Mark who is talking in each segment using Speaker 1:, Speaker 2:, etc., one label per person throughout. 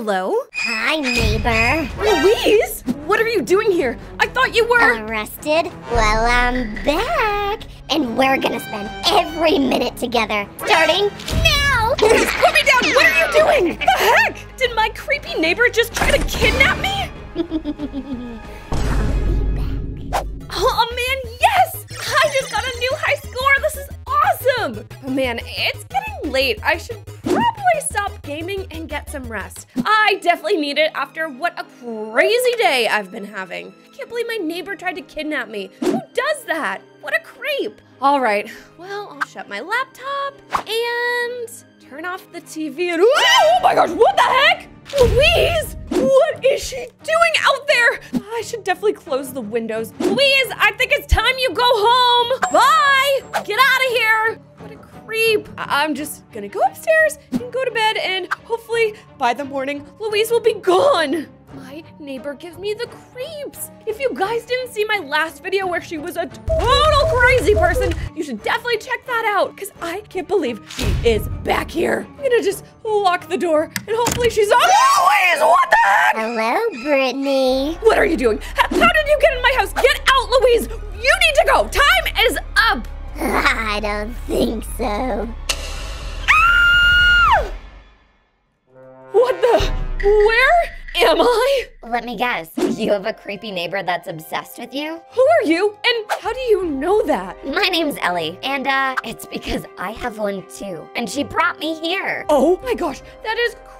Speaker 1: Hello?
Speaker 2: Hi, neighbor.
Speaker 1: Louise? What are you doing here? I thought you were.
Speaker 2: Arrested? Well, I'm back. And we're gonna spend every minute together, starting now.
Speaker 1: Louise, put me down! What are you doing? The heck? Did my creepy neighbor just try to kidnap me? Oh man, yes! I just got a new high score! This is awesome! Oh man, it's getting late. I should probably stop gaming and get some rest. I definitely need it after what a crazy day I've been having. I can't believe my neighbor tried to kidnap me. Who does that? What a creep. All right, well, I'll shut my laptop and turn off the TV and- Oh my gosh, what the heck? Louise! What is she doing out there? I should definitely close the windows. Louise, I think it's time you go home. Bye! Get out of here! What a creep. I- I'm just gonna go upstairs and go to bed and hopefully by the morning, Louise will be gone. My neighbor gives me the creeps. If you guys didn't see my last video where she was a total crazy person, you should definitely check that out because I can't believe she is back here. I'm gonna just lock the door and hopefully she's. on. Louise, what the heck?
Speaker 2: Hello, Brittany.
Speaker 1: What are you doing? H- how did you get in my house? Get out, Louise! You need to go. Time is up.
Speaker 2: I don't think so.
Speaker 1: What the? Where am I?
Speaker 3: Let me guess. You have a creepy neighbor that's obsessed with you?
Speaker 1: Who are you? And how do you know that?
Speaker 3: My name's Ellie, and uh, it's because I have one too. And she brought me here.
Speaker 1: Oh my gosh, that is crazy.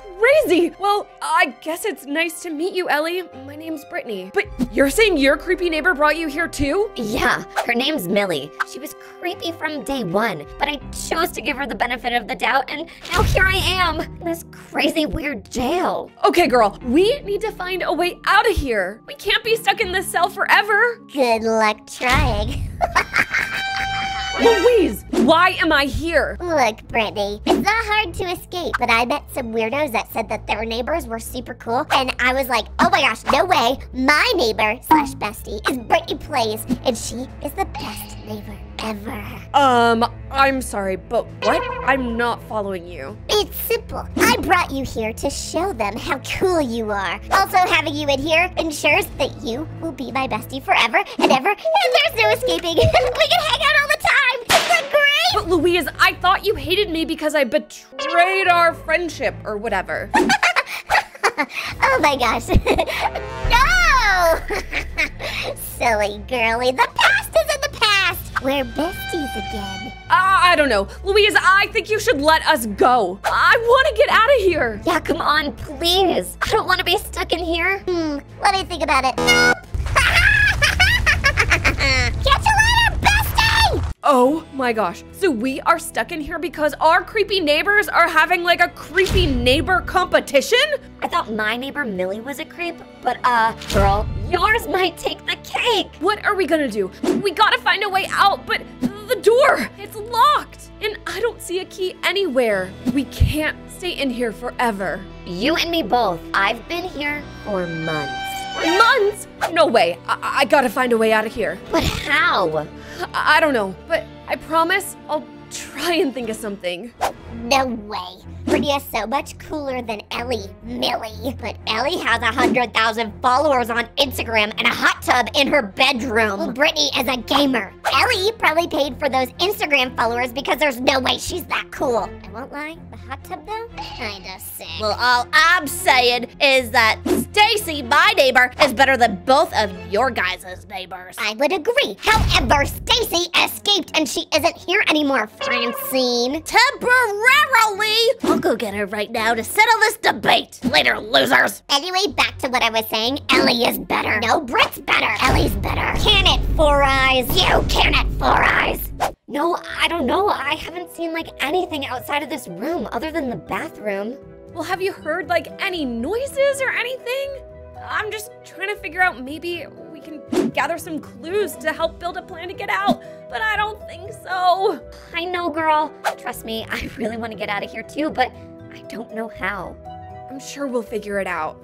Speaker 1: Well, I guess it's nice to meet you, Ellie. My name's Brittany. But you're saying your creepy neighbor brought you here too?
Speaker 3: Yeah, her name's Millie. She was creepy from day one, but I chose to give her the benefit of the doubt, and now here I am in this crazy, weird jail.
Speaker 1: Okay, girl, we need to find a way out of here. We can't be stuck in this cell forever.
Speaker 2: Good luck trying.
Speaker 1: Louise, why am I here?
Speaker 2: Look, Brittany, it's not hard to escape, but I met some weirdos that said that their neighbors were super cool, and I was like, oh my gosh, no way. My neighbor slash bestie is Brittany Plays, and she is the best neighbor ever.
Speaker 1: Um, I'm sorry, but what? I'm not following you.
Speaker 2: It's simple. I brought you here to show them how cool you are. Also, having you in here ensures that you will be my bestie forever and ever, and there's no escaping. we can hang out all the time.
Speaker 1: Louise, I thought you hated me because I betrayed our friendship or whatever.
Speaker 2: Oh my gosh. no! Silly girly. The past is in the past. We're besties again.
Speaker 1: I, I don't know. Louise, I think you should let us go. I want to get out of here.
Speaker 3: Yeah, come on, please. I don't want to be stuck in here.
Speaker 2: Hmm, let me think about it. Nope! Catch you later, bestie!
Speaker 1: Oh my gosh. So we are stuck in here because our creepy neighbors are having like a creepy neighbor competition?
Speaker 3: I thought my neighbor Millie was a creep, but uh, girl, yours might take the cake.
Speaker 1: What are we gonna do? We gotta find a way out, but the door, it's locked. And I don't see a key anywhere. We can't stay in here forever.
Speaker 3: You and me both. I've been here for months.
Speaker 1: Months? No way. I, I gotta find a way out of here.
Speaker 3: But how?
Speaker 1: I, I don't know, but I promise I'll try and think of something.
Speaker 2: No way. Is so much cooler than Ellie, Millie. But Ellie has a hundred thousand followers on Instagram and a hot tub in her bedroom. Well, Brittany is a gamer. Ellie probably paid for those Instagram followers because there's no way she's that cool. I won't lie, the hot tub though, kinda sick.
Speaker 4: Well, all I'm saying is that Stacy, my neighbor, is better than both of your guys' neighbors.
Speaker 2: I would agree. However, Stacy escaped and she isn't here anymore, Francine.
Speaker 4: Temporarily! I'll go get her right now to settle this debate. Later, losers!
Speaker 2: Anyway, back to what I was saying. Ellie is better. No, Britt's better. Ellie's better. Can it, Four Eyes? You can it, Four Eyes.
Speaker 3: No, I don't know. I haven't seen like anything outside of this room other than the bathroom.
Speaker 1: Well, have you heard like any noises or anything? I'm just trying to figure out maybe we can gather some clues to help build a plan to get out, but I don't think so.
Speaker 3: I know, girl. Trust me, I really want to get out of here too, but I don't know how.
Speaker 1: I'm sure we'll figure it out.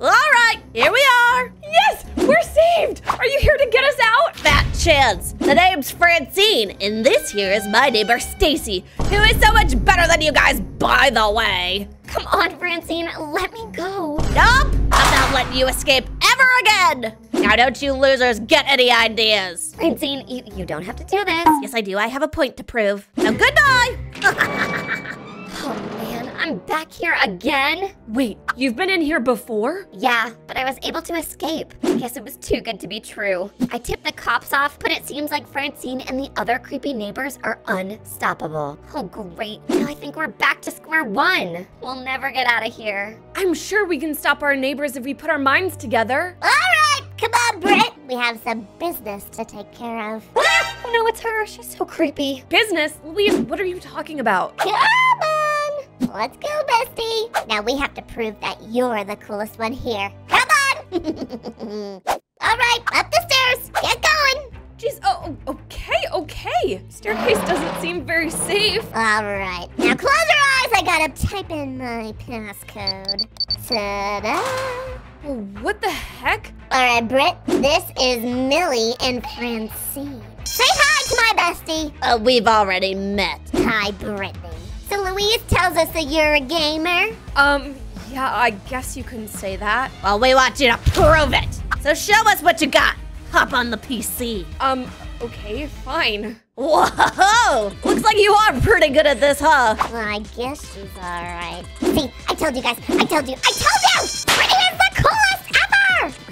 Speaker 4: All right, here we are.
Speaker 1: Yes, we're saved! Are you here to get us out?
Speaker 4: Fat chance. The name's Francine, and this here is my neighbor Stacy, who is so much better than you guys, by the way.
Speaker 3: Come on, Francine, let me go.
Speaker 4: Nope, I'm not letting you escape ever again. Now don't you losers get any ideas?
Speaker 3: Francine, you, you don't have to do this.
Speaker 4: Yes, I do. I have a point to prove. Now goodbye.
Speaker 3: Oh man, I'm back here again?
Speaker 1: Wait, you've been in here before?
Speaker 3: Yeah, but I was able to escape. I guess it was too good to be true. I tipped the cops off, but it seems like Francine and the other creepy neighbors are unstoppable. Oh great, now I think we're back to square one. We'll never get out of here.
Speaker 1: I'm sure we can stop our neighbors if we put our minds together.
Speaker 2: All right, come on, Britt. We have some business to take care of.
Speaker 3: Oh no, it's her. She's so creepy.
Speaker 1: Business? Louise, what are you talking about?
Speaker 2: Come on. Let's go, bestie. Now we have to prove that you're the coolest one here. Come on. All right, up the stairs. Get going.
Speaker 1: Jeez, oh, oh, okay, okay. Staircase doesn't seem very safe.
Speaker 2: All right. Now close your eyes. I gotta type in my passcode. Ta-da.
Speaker 1: Oh, what the heck?
Speaker 2: All right, Britt. This is Millie and Francine. Say hi to my bestie.
Speaker 4: Uh, we've already met.
Speaker 2: Hi, Brittany. So Louise tells us that you're a gamer.
Speaker 1: Um, yeah, I guess you couldn't say that.
Speaker 4: Well, we want you to prove it. So show us what you got. Hop on the PC.
Speaker 1: Um, okay, fine.
Speaker 4: Whoa! Looks like you are pretty good at this, huh?
Speaker 2: Well, I guess she's all right. See, I told you guys. I told you. I told you.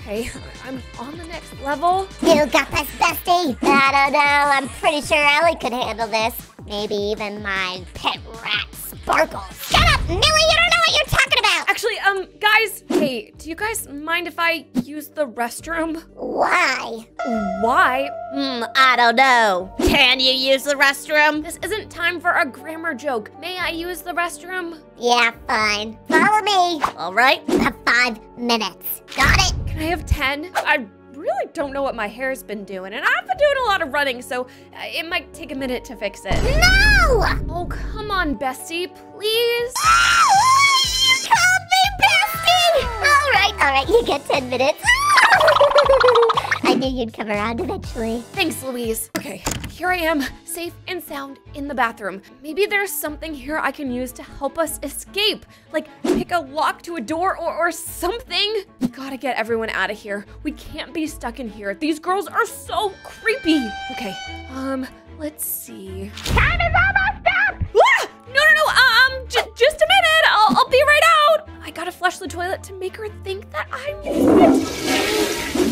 Speaker 1: Okay, I'm on the next level.
Speaker 2: You got this, bestie. I don't know. I'm pretty sure Ellie could handle this. Maybe even my pet rat, Sparkle. Shut up, Millie. You don't know what you're talking about.
Speaker 1: Actually, um, guys, hey, do you guys mind if I use the restroom?
Speaker 2: Why?
Speaker 1: Why?
Speaker 4: Hmm, I don't know. Can you use the restroom?
Speaker 1: This isn't time for a grammar joke. May I use the restroom?
Speaker 2: Yeah, fine. Follow me.
Speaker 4: All right.
Speaker 2: Five minutes. Got it?
Speaker 1: Can I have 10? I really don't know what my hair's been doing, and I've been doing a lot of running, so uh, it might take a minute to fix it.
Speaker 2: No!
Speaker 1: Oh, come on, bestie, please.
Speaker 2: you called me bestie! All right, all right, you get 10 minutes. Knew you'd come around eventually.
Speaker 1: Thanks, Louise. Okay, here I am, safe and sound in the bathroom. Maybe there's something here I can use to help us escape. Like pick a lock to a door or, or something. Gotta get everyone out of here. We can't be stuck in here. These girls are so creepy. Okay, um, let's see.
Speaker 2: Time is almost up!
Speaker 1: Ah! No, no, no, um, just a minute. I'll, I'll be right out. I gotta flush the toilet to make her think that I'm.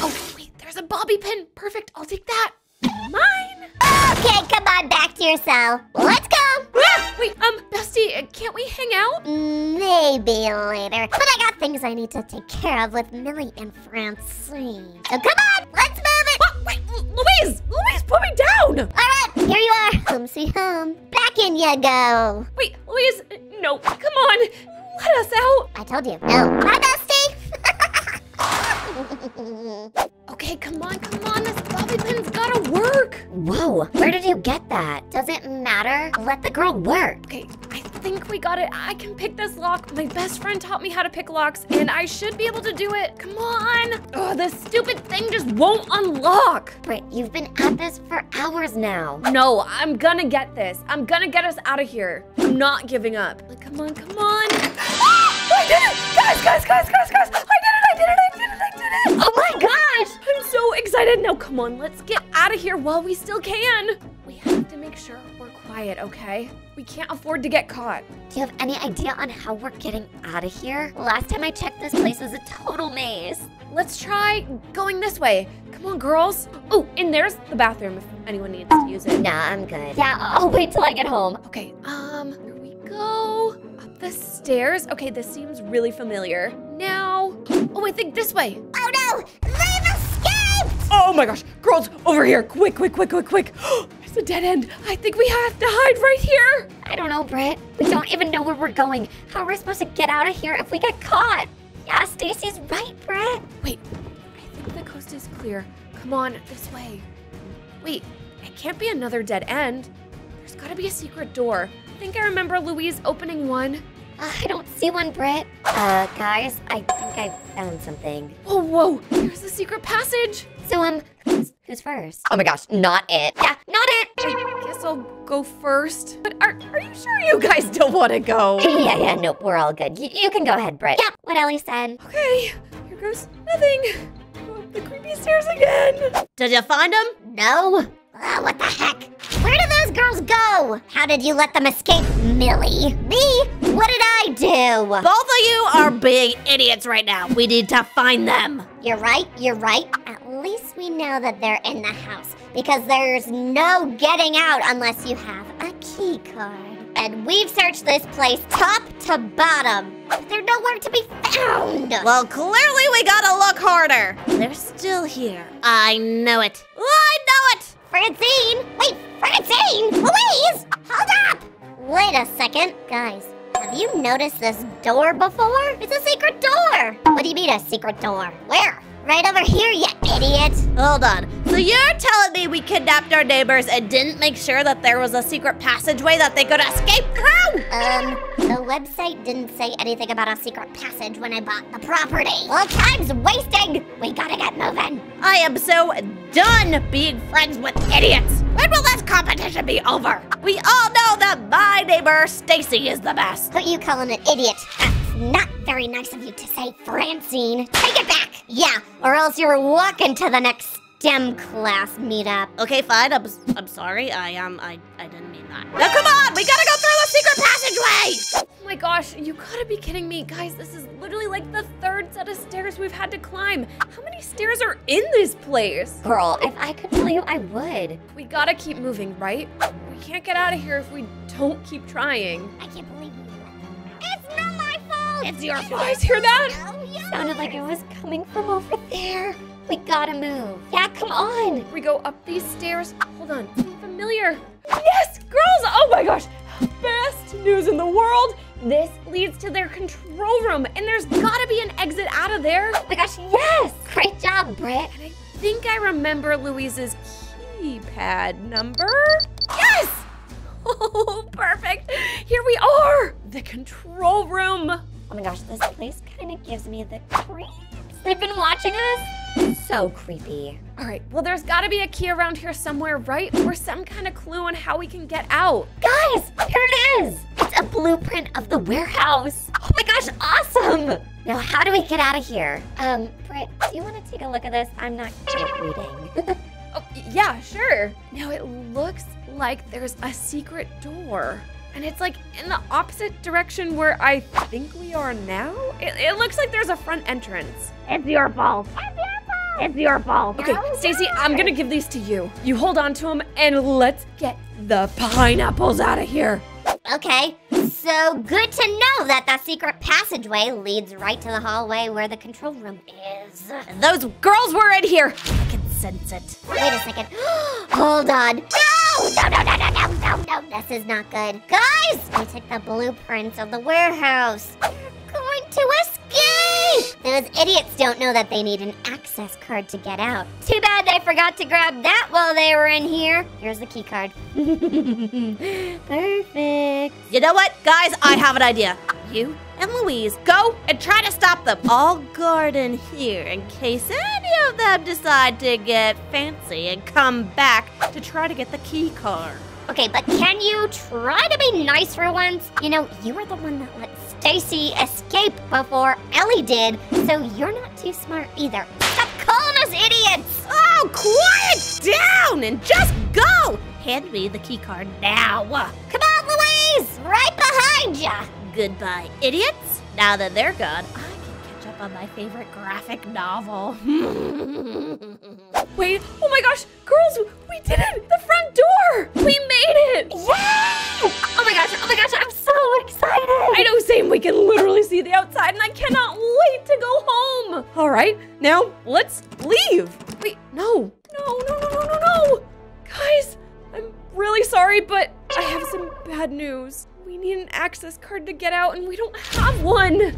Speaker 1: Oh, there's a bobby pin. Perfect, I'll take that. Mine.
Speaker 2: Okay, come on, back to your cell. Let's go!
Speaker 1: Ah, wait, um, Bestie, uh, can't we hang out?
Speaker 2: Maybe later. But I got things I need to take care of with Millie and Francine. So come on, let's move it!
Speaker 1: What? Wait, Louise! Louise, put me down!
Speaker 2: All right, here you are. Home sweet home. Back in you go.
Speaker 1: Wait, Louise, uh, no, come on. Let us out.
Speaker 2: I told you. No. Bye, bestie.
Speaker 1: Okay, come on, come on. This bobby pin's gotta work.
Speaker 3: Whoa, where did you get that? Does it matter? Let the girl work.
Speaker 1: Okay, I think we got it. I can pick this lock. My best friend taught me how to pick locks, and I should be able to do it. Come on. Oh, this stupid thing just won't unlock.
Speaker 3: Britt, you've been at this for hours now.
Speaker 1: No, I'm gonna get this. I'm gonna get us out of here. I'm not giving up. Like, come on, come on. I did it! Guys, guys, guys, guys, guys! I did it! I did it! I did it! I did it!
Speaker 3: Oh my gosh!
Speaker 1: I'm so excited. Now, come on, let's get out of here while we still can. We have to make sure we're quiet, okay? We can't afford to get caught.
Speaker 3: Do you have any idea on how we're getting out of here? Last time I checked, this place was a total maze.
Speaker 1: Let's try going this way. Come on, girls. Oh, and there's the bathroom if anyone needs to use it.
Speaker 3: Nah, I'm good. Yeah, I'll wait till I get home.
Speaker 1: Okay, um, here we go. Up the stairs. Okay, this seems really familiar. Now, oh, I think this way.
Speaker 2: oh no! They've escaped!
Speaker 1: Oh my gosh, girls, over here. Quick, quick, quick, quick, quick. It's a dead end. I think we have to hide right here.
Speaker 3: I don't know, Britt. We don't even know where we're going. How are we supposed to get out of here if we get caught? Yeah, Stacy's right, Britt.
Speaker 1: Wait, I think the coast is clear. Come on, this way. Wait, it can't be another dead end. There's gotta be a secret door. I think I remember Louise opening one.
Speaker 3: Uh, I don't see one, Britt. Uh, guys, I think I found something.
Speaker 1: Whoa, whoa, there's the secret passage.
Speaker 3: So, um, who's, who's first? Oh my gosh, not it. Yeah, not it.
Speaker 1: I guess I'll go first. But are, are you sure you guys don't want to go?
Speaker 3: yeah, yeah, nope, we're all good. You, you can go ahead, Britt. Yeah, what Ellie said.
Speaker 1: Okay, here goes Nothing. Go the creepy stairs again.
Speaker 4: Did you find them?
Speaker 2: No? Oh, what the heck? Where did those girls go? How did you let them escape, Millie? Me? What did I do?
Speaker 4: Both of you are big idiots right now. We need to find them.
Speaker 2: You're right, you're right. At least we know that they're in the house because there's no getting out unless you have a key card. And we've searched this place top to bottom. They're nowhere to be found.
Speaker 4: Well, clearly we gotta look harder. They're still here. I know it. I know it.
Speaker 2: Francine! Wait, Francine! Louise! Hold up! Wait a second. Guys, have you noticed this door before? It's a secret door! What do you mean a secret door? Where? Right over here, you idiot!
Speaker 4: Hold on. So you're telling me we kidnapped our neighbors and didn't make sure that there was a secret passageway that they could escape through?
Speaker 2: Um, the website didn't say anything about a secret passage when I bought the property. Well, time's wasting! We gotta get moving!
Speaker 4: I am so done being friends with idiots. When will this competition be over? We all know that my neighbor Stacy is the best.
Speaker 2: What you calling an idiot? That's not very nice of you to say, Francine. Take it back! Yeah, or else you're walking to the next STEM class meetup.
Speaker 4: Okay, fine. I'm, I'm sorry. I um I I didn't Now come on, we gotta go through the secret passageway.
Speaker 1: Oh my gosh, you gotta be kidding me. Guys, this is literally like the third set of stairs we've had to climb. How many stairs are in this place?
Speaker 3: Girl, if I could tell you, I would.
Speaker 1: We gotta keep moving, right? We can't get out of here if we don't keep trying.
Speaker 2: I can't believe you. It's not my fault!
Speaker 4: It's your fault.
Speaker 1: You guys hear that?
Speaker 2: Oh, yeah.
Speaker 3: Sounded like it was coming from over there. We gotta move. Yeah, come on.
Speaker 1: We go up these stairs. Hold on, familiar. Yes, girls! Oh my gosh! Best news in the world! This leads to their control room, and there's gotta be an exit out of there.
Speaker 3: Oh my gosh, yes! Great job, Britt.
Speaker 1: And I think I remember Louise's keypad number. Yes! Oh, perfect! Here we are! The control room.
Speaker 3: Oh my gosh, this place kind of gives me the creeps. They've been watching us. So creepy.
Speaker 1: All right, well, there's gotta be a key around here somewhere, right? Or some kind of clue on how we can get out.
Speaker 3: Guys, here it is. It's a blueprint of the warehouse. Oh my gosh, awesome. Now, how do we get out of here? Um, Britt, do you want to take a look at this? I'm not good at reading.
Speaker 1: Oh, yeah, sure. Now it looks like there's a secret door. And it's like in the opposite direction where I think we are now. It, it looks like there's a front entrance.
Speaker 4: It's your fault. It's your fault. It's your fault.
Speaker 1: Okay, Stacy, I'm gonna give these to you. You hold on to them and let's get the pineapples out of here.
Speaker 2: Okay, so good to know that the secret passageway leads right to the hallway where the control room is.
Speaker 4: Those girls were in here. Sense it.
Speaker 2: Wait a second. Hold on. No! No, no, no, no, no, no, no. This is not good. Guys, I took the blueprints of the warehouse. They're going to escape! Those idiots don't know that they need an access card to get out. Too bad they forgot to grab that while they were in here. Here's the key card.
Speaker 3: Perfect.
Speaker 4: You know what, guys? I have an idea. You and Louise go and try to stop them. I'll here in case any of them decide to get fancy and come back to try to get the key card.
Speaker 2: Okay, but can you try to be nice for once? You know, you were the one that let Stacy escape before Ellie did, so you're not too smart either. Stop calling us idiots!
Speaker 4: Oh, quiet down and just go! Hand me the key card now.
Speaker 2: Come on, Louise! Right behind ya!
Speaker 4: Goodbye, idiots. Now that they're gone, I can catch up on my favorite graphic novel.
Speaker 1: Wait, oh my gosh, girls, we did it! The front door! We made it!
Speaker 3: Yay! Oh my gosh, oh my gosh, I'm so excited.
Speaker 1: I know, same. We can literally see the outside, and I cannot wait to go home. All right, now let's leave. Wait, no, no, no, no, no, no, no. Guys, I'm really sorry, but I have some bad news. We need an access card to get out, and we don't have one.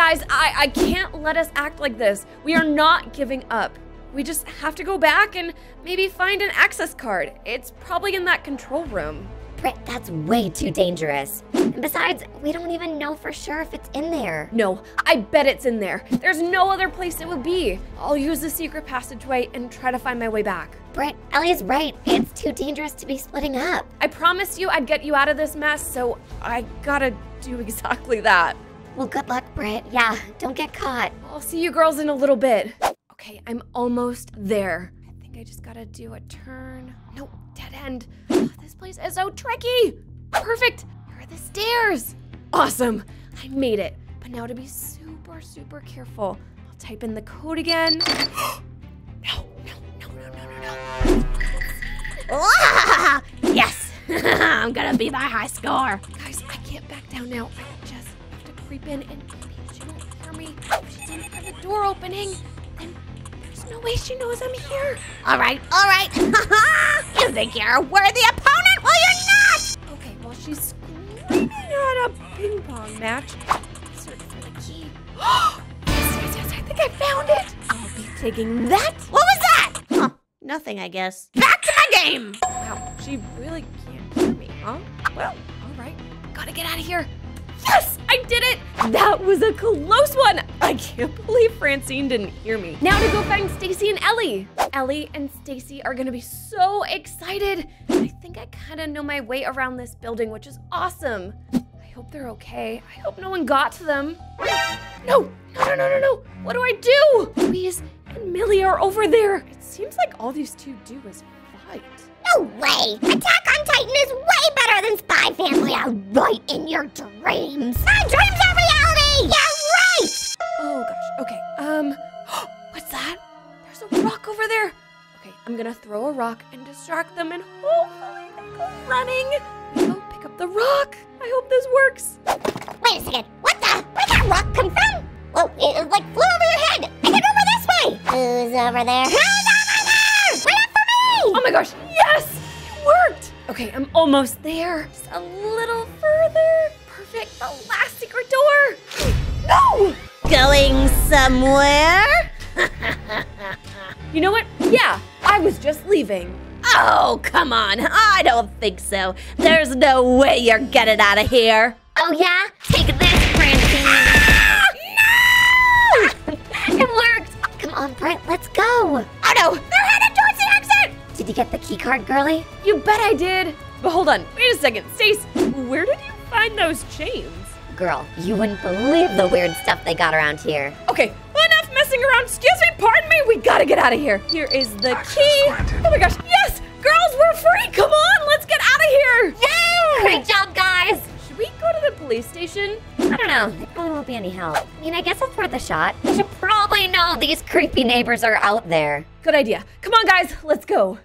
Speaker 1: Guys, I, I can't let us act like this. We are not giving up. We just have to go back and maybe find an access card. It's probably in that control room.
Speaker 3: Britt, that's way too dangerous. And besides, we don't even know for sure if it's in there.
Speaker 1: No, I bet it's in there. There's no other place it would be. I'll use the secret passageway and try to find my way back.
Speaker 3: Britt, Ellie's right. It's too dangerous to be splitting up.
Speaker 1: I promised you I'd get you out of this mess, so I gotta do exactly that.
Speaker 3: Well, good luck, Britt. Yeah, don't get caught.
Speaker 1: I'll see you girls in a little bit. Okay, I'm almost there. I think I just gotta do a turn. Nope, dead end. Oh, this place is so tricky. Perfect. Here are the stairs. Awesome. I made it. But now to be super, super careful. I'll type in the code again. no, no, no, no, no, no, no.
Speaker 4: Ah, yes, I'm gonna be my high score.
Speaker 1: Guys, I can't back down now. Creep in and maybe she won't hear me. If she didn't have the door opening, then there's no way she knows I'm here.
Speaker 4: All right, all right. you think you're a worthy opponent? Well, you're not.
Speaker 1: Okay, well, she's screaming at a ping pong match. Search for the key. yes, yes, yes, I think I found it. I'll be taking that.
Speaker 4: What was that? Huh, nothing, I guess. Back to my game.
Speaker 1: Wow, she really can't hear me, huh? Well, all right. Gotta get out of here. I did it! That was a close one. I can't believe Francine didn't hear me. Now to go find Stacy and Ellie. Ellie and Stacy are gonna be so excited. I think I kind of know my way around this building, which is awesome. I hope they're okay. I hope no one got to them. No, no, no, no, no, no. What do I do? Louise and Millie are over there. It seems like all these two do is fight.
Speaker 2: No way! Attack on Titan is way better than Spy Family. I'll right in your dreams. My dreams are reality. Yeah, right.
Speaker 1: Oh gosh. Okay. Um. What's that? There's a rock over there. Okay, I'm gonna throw a rock and distract them, and hopefully they go running. Oh, pick up the rock. I hope this works.
Speaker 2: Wait a second. What the? Where'd that rock come from? Whoa! It, like flew over your head. I get over this way. Who's over there? Who's over there? Wait up for me!
Speaker 1: Oh my gosh. Yes, it worked. Okay, I'm almost there. Just a little further. Perfect. The last secret door. No.
Speaker 4: Going somewhere?
Speaker 1: You know what? Yeah, I was just leaving.
Speaker 4: Oh, come on. I don't think so. There's no way you're getting out of here.
Speaker 3: Oh, yeah? Take this, Francine.
Speaker 4: Ah, no!
Speaker 3: it worked. Come on, Britt, let's go.
Speaker 4: Oh no, they're
Speaker 3: Did you get the key card, girlie?
Speaker 1: You bet I did. But hold on. Wait a second. Stace, where did you find those chains?
Speaker 3: Girl, you wouldn't believe the weird stuff they got around here.
Speaker 1: Okay, enough messing around. Excuse me, pardon me. We gotta get out of here. Here is the key. Oh my gosh, yes! Girls, we're free. Come on, let's get out of here.
Speaker 3: Yeah! Great job, guys.
Speaker 1: Should we go to the police station?
Speaker 3: I don't know. It probably won't be any help. I mean, I guess it's worth a shot. You should probably know these creepy neighbors are out there.
Speaker 1: Good idea. Come on, guys, let's go.